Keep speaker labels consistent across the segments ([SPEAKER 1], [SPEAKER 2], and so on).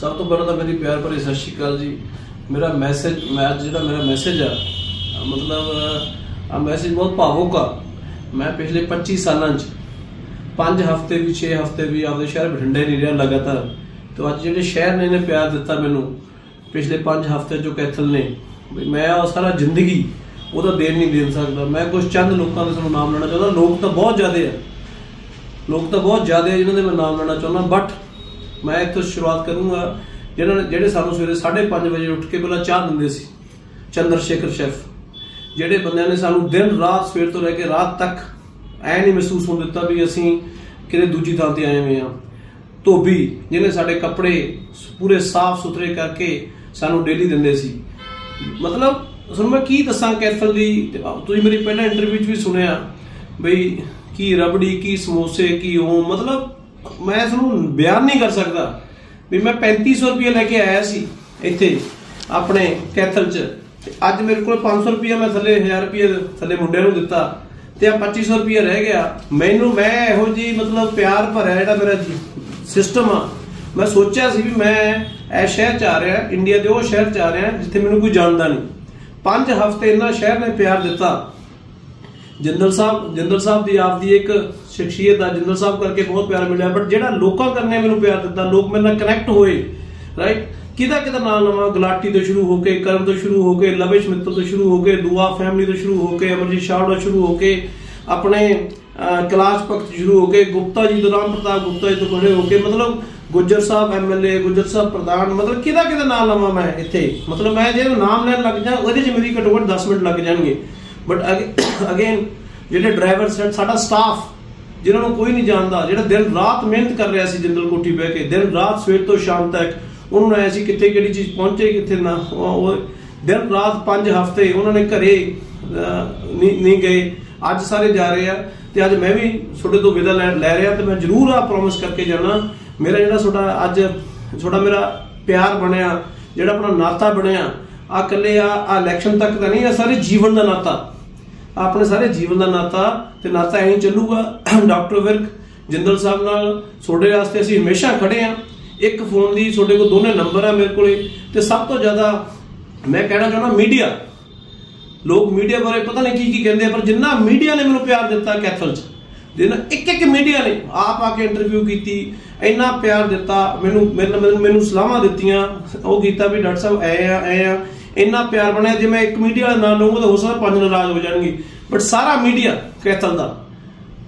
[SPEAKER 1] ਸਭ ਤੋਂ ਪਹਿਲਾਂ ਤਾਂ ਮੇਰੀ ਪਿਆਰ ਭਰੀ ਸਤਿ ਸ਼੍ਰੀ ਅਕਾਲ ਜੀ। ਮੇਰਾ ਮੈਸੇਜ ਮੈਂ ਅੱਜ ਜਿਹੜਾ ਮੇਰਾ ਮੈਸੇਜ ਆ ਮਤਲਬ ਆ ਮੈਸੇਜ ਬਹੁਤ ਭਾਵੁਕ ਆ। ਮੈਂ ਪਿਛਲੇ 25 ਸਾਲਾਂ 'ਚ 5 ਹਫ਼ਤੇ ਵੀ 6 ਹਫ਼ਤੇ ਵੀ ਆਪਦੇ ਸ਼ਹਿਰ ਬਠਿੰਡੇ ਨਹੀਂ ਰਿਹਾ ਲਗਾਤਾਰ। ਤੇ ਅੱਜ ਜਿਹੜੇ ਸ਼ਹਿਰ ਨੇ, ਇਹਨੇ ਪਿਆਰ ਦਿੱਤਾ ਮੈਨੂੰ, ਪਿਛਲੇ 5 ਹਫ਼ਤੇ ਜੋ ਕੈਥਲ ਨੇ, ਵੀ ਮੈਂ ਉਹ ਸਾਰਾ ਜ਼ਿੰਦਗੀ ਉਹਦਾ ਦੇਣ ਨਹੀਂ ਦੇ ਸਕਦਾ। ਮੈਂ ਕੁਝ ਚੰਦ ਲੋਕਾਂ ਦੇ ਤੁਹਾਨੂੰ ਨਾਮ ਲੈਣਾ ਚਾਹੁੰਦਾ। ਲੋਕ ਤਾਂ ਬਹੁਤ ਜ਼ਿਆਦੇ ਆ। ਲੋਕ ਤਾਂ ਬਹੁਤ ਜ਼ਿਆਦੇ ਆ, ਜਿਨ੍ਹਾਂ ਦੇ ਮੈਂ ਨਾਮ ਲੈਣਾ ਚਾਹੁੰਦਾ ਬਟ ਮੈਂ ਇੱਥੋਂ ਸ਼ੁਰੂਆਤ ਕਰੂੰਗਾ। ਜਿਹਨਾਂ ਨੇ ਜਿਹੜੇ ਸਾਨੂੰ ਸਵੇਰੇ 5:30 ਵਜੇ ਉੱਠ ਕੇ ਪਹਿਲਾਂ ਚਾਹ ਦਿੰਦੇ ਸੀ, ਚੰਦਰ ਸ਼ੇਖਰ ਸ਼ੈਫ, ਜਿਹੜੇ ਬੰਦਿਆਂ ਨੇ ਸਾਨੂੰ ਦਿਨ, ਰਾਤ, ਸਵੇਰ ਤੋਂ ਲੈ ਕੇ ਰਾਤ ਤੱਕ ਐ ਨਹੀਂ ਮਹਿਸੂਸ ਹੋਣ ਦਿੱਤਾ ਵੀ ਅਸੀਂ ਕਿਤੇ ਦੂਜੀ ਥਾਂ ਤੇ ਆਏ ਹੋਏ ਆ ਧੋਬੀ, ਜਿਹਨੇ ਸਾਡੇ ਕੱਪੜੇ ਪੂਰੇ ਸਾਫ਼ ਸੁਥਰੇ ਕਰਕੇ ਸਾਨੂੰ ਡੇਲੀ ਦਿੰਦੇ ਸੀ। ਮਤਲਬ, ਤੁਹਾਨੂੰ ਮੈਂ ਕੀ ਦੱਸਾਂ ਕੈਥਲ ਦੀ ਤੁਸੀਂ ਮੇਰੀ ਪਹਿਲਾਂ ਇੰਟਰਵਿਊ 'ਚ ਵੀ ਸੁਣਿਆ, ਬਈ ਕੀ ਰਬੜੀ, ਕੀ ਸਮੋਸੇ, ਕੀ ਉਹ, ਮਤਲਬ ਮੈਂ ਇਸ ਨੂੰ ਬਿਆਨ ਨਹੀਂ ਕਰ ਸਕਦਾ ਵੀ ਮੈਂ 3500 ਰੁਪਏ ਲੈ ਕੇ ਆਇਆ ਸੀ ਇੱਥੇ, ਆਪਣੇ ਕੈਥਲ 'ਚ। ਤੇ ਅੱਜ ਮੇਰੇ ਕੋਲ 500 ਰੁਪਏ ਮੈਂ ਥੱਲੇ 1000 ਰੁਪਏ ਥੱਲੇ ਮੁੰਡਿਆਂ ਨੂੰ ਦਿੱਤਾ ਤੇ ਆ 2500 ਰੁਪਏ ਰਹਿ ਗਿਆ। ਮੈਨੂੰ, ਮੈਂ ਇਹੋ ਜੀ ਮਤਲਬ ਪਿਆਰ ਭਰਿਆ ਜਿਹੜਾ ਮੇਰਾ ਸਿਸਟਮ ਆ। ਮੈਂ ਸੋਚਿਆ ਸੀ ਵੀ ਮੈਂ ਇਹ ਸ਼ਹਿਰ ਚ ਆ ਰਿਹਾ ਇੰਡੀਆ ਦੇ ਉਹ ਸ਼ਹਿਰ ਚ ਆ ਰਿਹਾ ਜਿੱਥੇ ਮੈਨੂੰ ਕੋਈ ਜਾਣਦਾ ਨਹੀਂ। ਪੰਜ ਹਫ਼ਤੇ ਇਹਨਾਂ ਸ਼ਹਿਰ ਨੇ ਪਿਆਰ ਦਿੱਤਾ। ਜਿੰਦਲ ਸਾਹਿਬ ਜਿੰਦਲ ਸਾਹਿਬ ਦੀ ਆਪਦੀ ਇੱਕ ਸ਼ਖਸੀਅਤ ਆ ਜਿੰਦਲ ਸਾਹਿਬ ਕਰਕੇ ਬਹੁਤ ਪਿਆਰ ਮਿਲਿਆ ਬਟ ਜਿਹੜਾ ਲੋਕਾਂ ਕਰਨੇ ਮੈਨੂੰ ਪਿਆਰ ਦਿੱਤਾ, ਲੋਕ ਮੇਰੇ ਨਾਲ ਕਨੈਕਟ ਹੋਏ ਰਾਈਟ ਕਿਹਦਾ ਕਿਹਦਾ ਨਾਮ ਲਵਾਂ ਗੁਲਾਟੀ ਤੋਂ ਸ਼ੁਰੂ ਹੋ ਕੇ ਕਰਨ ਤੋਂ ਸ਼ੁਰੂ ਹੋ ਕੇ, ਲਵਿਸ਼ ਮਿੱਤਲ ਤੋਂ ਸ਼ੁਰੂ ਹੋ ਕੇ, ਦੁਆ ਫੈਮਿਲੀ ਤੋਂ ਸ਼ੁਰੂ ਹੋ ਕੇ, ਅਮਰਜੀਤ ਸ਼ਾਹ ਤੋਂ ਸ਼ੁਰੂ ਹੋ ਕੇ, ਆਪਣੇ ਕਲਾਸ ਕੈਲਾਸ਼ ਭਗਤ ਸ਼ੁਰੂ ਹੋ ਕੇ, ਗੁਪਤਾ ਜੀ ਤੋਂ ਰਾਮ ਪ੍ਰਤਾਪ ਗੁਪਤਾ ਜੀ ਤੋਂ ਖੜੇ ਹੋ ਕੇ, ਮਤਲਬ ਗੁੱਜਰ ਸਾਹਿਬ ਐਮਐਲਏ ਗੁੱਜਰ ਸਾਹਿਬ ਪ੍ਰਧਾਨ, ਮਤਲਬ ਕਿਹਦਾ ਕਿਹਦਾ ਨਾਮ ਲਵਾਂ ਮੈਂ ਇੱਥੇ? ਮਤਲਬ ਮੈਂ ਜੇ ਨਾਮ ਲੈਣ ਲੱਗ ਜਾ, ਉਹਦੇ 'ਚ ਮੇਰੀ ਘੱਟੋ ਘੱਟ 10 ਮਿੰਟ ਲੱਗ ਜਾਣਗੇ। ਬਟ ਅਗੇਨ ਜਿਹੜੇ ਡਰਾਈਵਰਸ ਹਨ ਸਾਡਾ ਸਟਾਫ ਜਿਨ੍ਹਾਂ ਨੂੰ ਕੋਈ ਨਹੀਂ ਜਾਣਦਾ, ਜਿਹੜਾ ਦਿਨ ਰਾਤ ਮਿਹਨਤ ਕਰ ਰਿਹਾ ਸੀ ਜਿੰਦਲ ਕੋਠੀ ਬਹਿ ਕੇ, ਦਿਨ ਰਾਤ ਸਵੇਰ ਤੋਂ ਸ਼ਾਮ ਤੱਕ, ਉਹਨਾਂ ਨੂੰ ਆਇਆ ਸੀ ਕਿੱਥੇ ਕਿਹੜੀ ਚੀਜ਼ ਪਹੁੰਚੇ, ਕਿੱਥੇ ਨਾ, ਉਹ ਦਿਨ ਰਾਤ 5 ਹਫ਼ਤੇ ਉਹਨਾਂ ਨੇ ਘਰੇ ਨਹੀਂ ਗਏ। ਅੱਜ ਸਾਰੇ ਜਾ ਰਹੇ ਆ ਤੇ ਅੱਜ ਮੈਂ ਵੀ ਤੁਹਾਡੇ ਤੋਂ ਵਿਦਾ ਲੈ ਲੈ ਰਿਹਾ ਤੇ ਮੈਂ ਜ਼ਰੂਰ ਆ ਪ੍ਰੋਮਿਸ ਕਰਕੇ ਜਾਣਾ। ਮੇਰਾ ਜਿਹੜਾ ਤੁਹਾਡਾ ਅੱਜ, ਤੁਹਾਡਾ ਮੇਰਾ ਪਿਆਰ ਬਣਿਆ, ਜਿਹੜਾ ਆਪਣਾ ਨਾਤਾ ਬਣਿਆ ਆ ਇਕੱਲੇ ਆ ਆ ਇਲੈਕਸ਼ਨ ਤੱਕ ਦਾ ਨਹੀਂ, ਆ ਸਾਰੇ ਜੀਵਨ ਦਾ ਨਾਤਾ। ਆਪਣੇ ਸਾਰੇ ਜੀਵਨ ਦਾ ਨਾਤਾ ਤੇ ਨਾਤਾ ਐਂ ਚੱਲੂਗਾ। ਡਾਕਟਰ ਵਿਰਕ, ਜਿੰਦਲ ਸਾਹਿਬ ਨਾਲ ਤੁਹਾਡੇ ਵਾਸਤੇ ਅਸੀਂ ਹਮੇਸ਼ਾ ਖੜੇ ਆ। ਇੱਕ ਫੋਨ ਦੀ ਤੁਹਾਡੇ ਕੋਲ ਦੋਨੇ ਨੰਬਰ ਆ ਮੇਰੇ ਕੋਲੇ। ਤੇ ਸਭ ਤੋਂ ਜ਼ਿਆਦਾ ਮੈਂ ਕਹਿਣਾ ਚਾਹੁੰਦਾ ਮੀਡੀਆ। ਲੋਕ ਮੀਡੀਆ ਬਾਰੇ ਪਤਾ ਨਹੀਂ ਕੀ ਕੀ ਕਹਿੰਦੇ ਪਰ ਜਿੰਨਾ ਮੀਡੀਆ ਨੇ ਮੈਨੂੰ ਪਿਆਰ ਦਿੱਤਾ ਕੈਥਲ 'ਚ, ਜਿੰਨਾ ਇੱਕ ਇੱਕ ਮੀਡੀਆ ਨੇ ਆਪ ਆ ਕੇ ਇੰਟਰਵਿਊ ਕੀਤੀ, ਇੰਨਾ ਪਿਆਰ ਦਿੱਤਾ ਮੈਨੂੰ ਮੈਨੂੰ, ਮੈਨੂੰ- ਮੈਨੂੰ ਸਲਾਹਾਂ ਦਿੱਤੀਆਂ। ਉਹ ਕੀਤਾ ਵੀ ਡਾਕਟਰ ਸਾਹਿਬ ਐ ਆ ਐ ਆ। ਇੰਨਾ ਪਿਆਰ ਬਣਿਆ ਜੇ ਮੈਂ ਇੱਕ ਮੀਡੀਆ ਦਾ ਨਾਮ ਲਵਾਂਗਾ ਤਾਂ ਹੋ ਸਕਦਾ ਪੰਜ ਨਾਰਾਜ਼ ਹੋ ਜਾਣਗੇ। ਬਟ ਸਾਰਾ ਮੀਡੀਆ ਕੈਥਲ ਦਾ।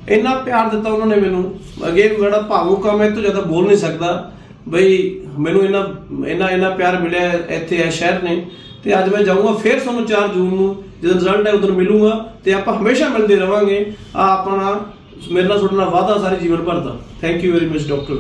[SPEAKER 1] ਇੰਨਾ ਪਿਆਰ ਦਿੱਤਾ ਉਹਨਾਂ ਨੇ ਮੈਨੂੰ। ਅਗੇਨ ਬੜਾ ਭਾਵੁਕ ਆ, ਮੈਂ ਤੋਂ ਜ਼ਿਆਦਾ ਬੋਲ ਨਹੀਂ ਸਕਦਾ। ਬਈ ਮੈਨੂੰ ਇੰਨਾ ਇੰਨਾ ਇੰਨਾ ਪਿਆਰ ਮਿਲਿਆ ਇੱਥੇ ਇਹ ਸ਼ਹਿਰ ਨੇ। ਤੇ ਅੱਜ ਮੈਂ ਜਾਊਂਗਾ, ਫੇਰ ਤੁਹਾਨੂੰ 4 ਜੂਨ ਨੂੰ ਜਦੋਂ ਰਿਜ਼ਲਟ ਹੈ ਉਦੋਂ ਮਿਲੂੰਗਾ। ਤੇ ਆਪਾਂ ਹਮੇਸ਼ਾ ਮਿਲਦੇ ਰਵਾਂਗੇ। ਆ ਆਪਣਾ, ਮੇਰੇ ਨਾਲ ਤੁਹਾਡੇ ਨਾਲ ਵਾਅਦਾ ਸਾਰੇ ਜੀਵਨ ਭਰ ਦਾ। Thank you very much doctor